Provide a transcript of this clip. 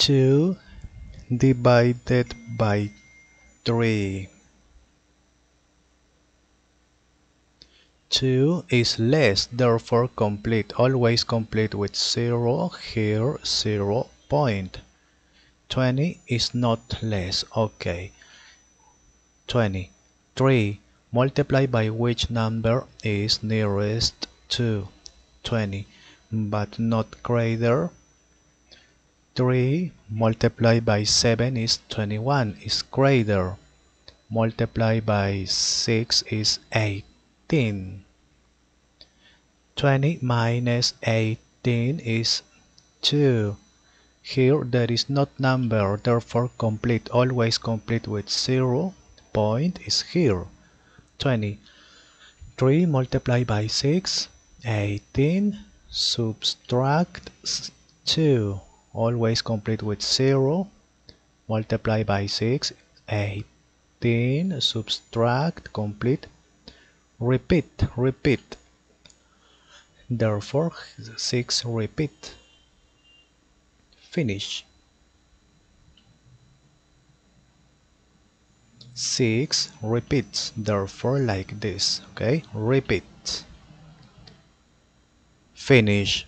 2 divided by 3 2 is less therefore complete always complete with 0 here 0 point. 0 point 20 is not less okay. 20 3 multiplied by which number is nearest to 20 but not greater 3 multiplied by 7 is 21 is greater. Multiplied by 6 is 18 20 minus 18 is 2 here there is not number therefore complete always complete with 0 point is here. 20 3 multiplied by 6 18 subtract 2 always complete with 0 multiply by 6 18 subtract complete. Repeat repeat. Therefore 6 repeat. Finish. 6 repeats. Therefore like this okay? Repeat. Finish